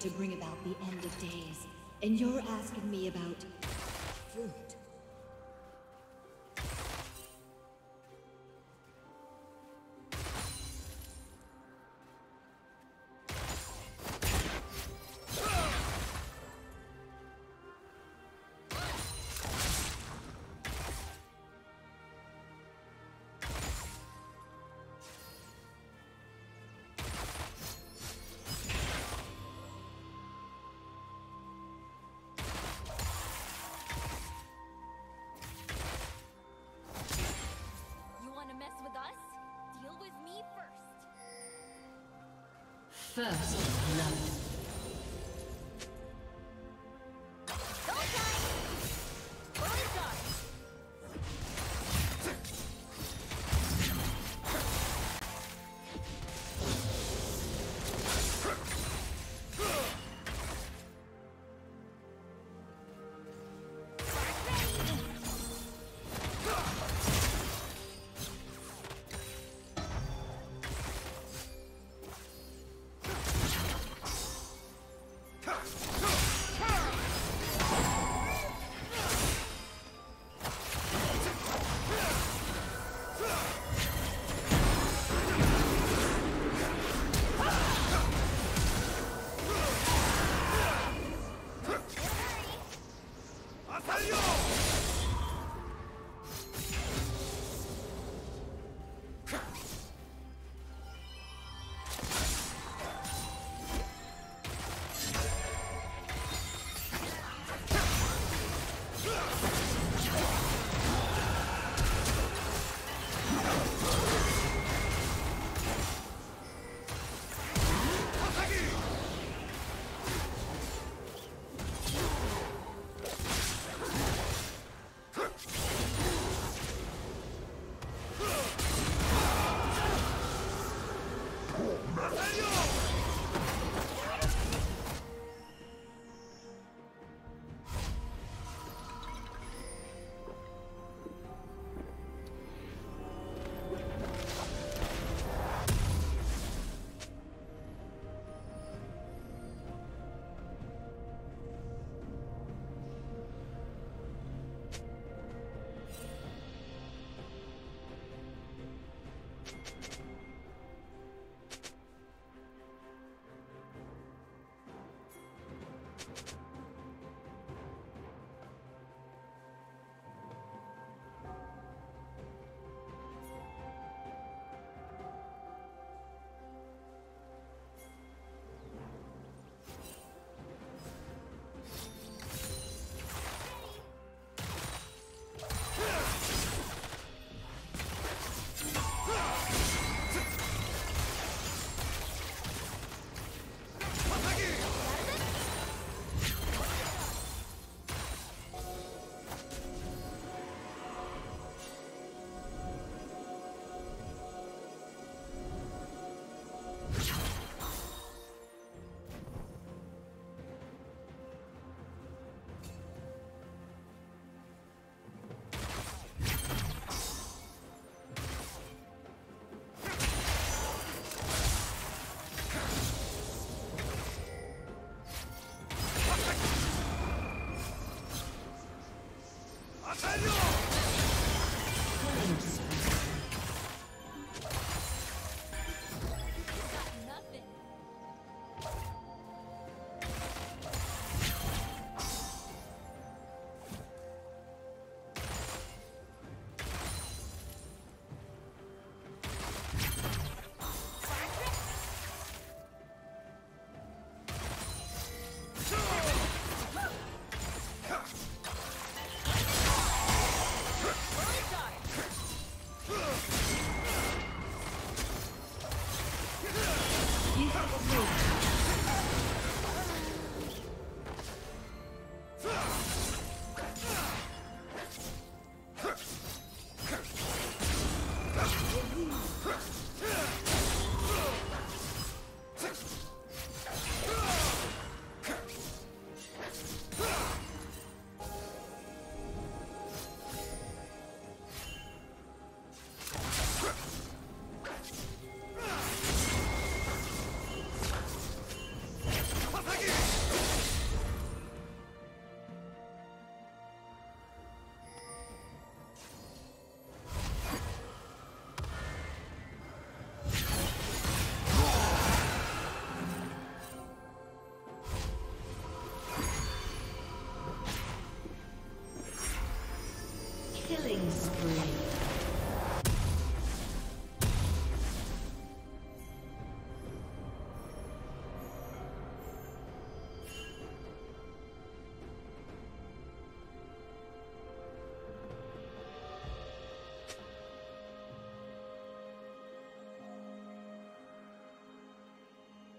to bring about the end of days. And you're asking me about fruit. First love.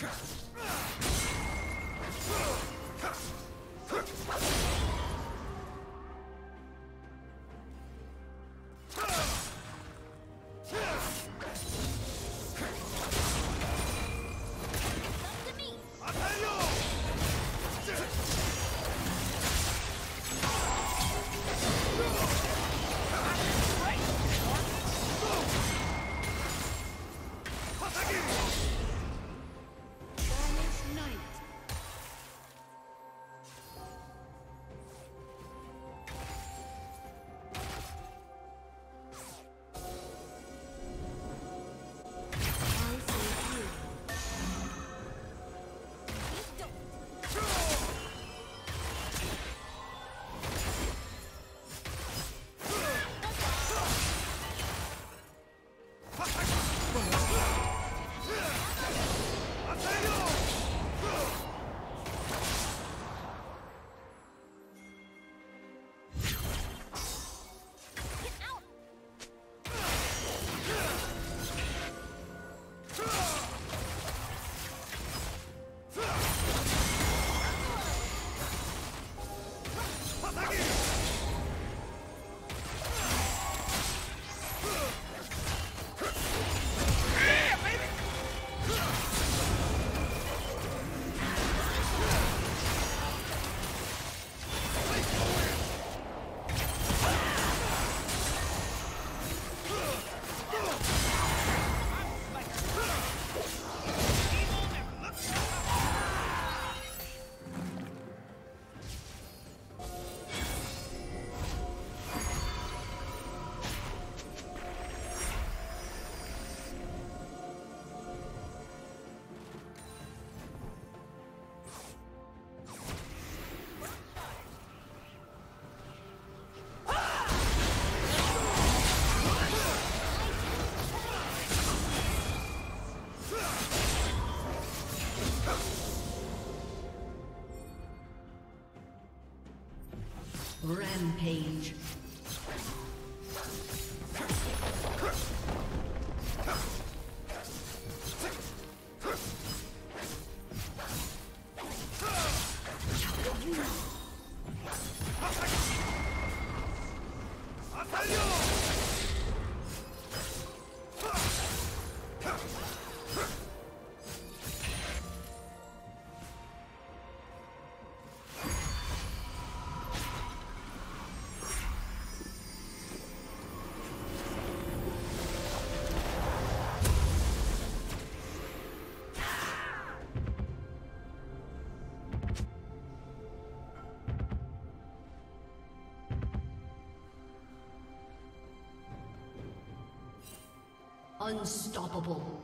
Come Unstoppable.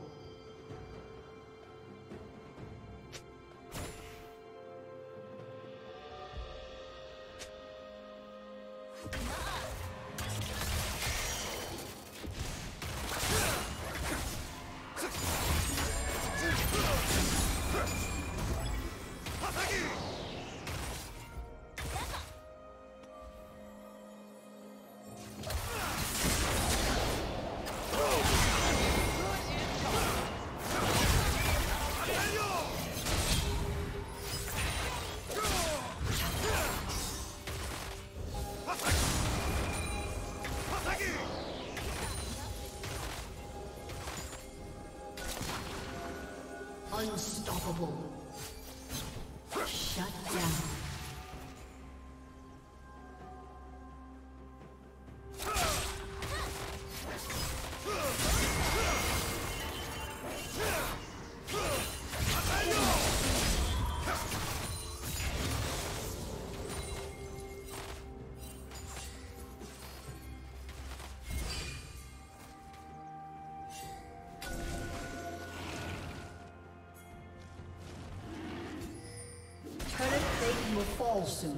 Fall soon.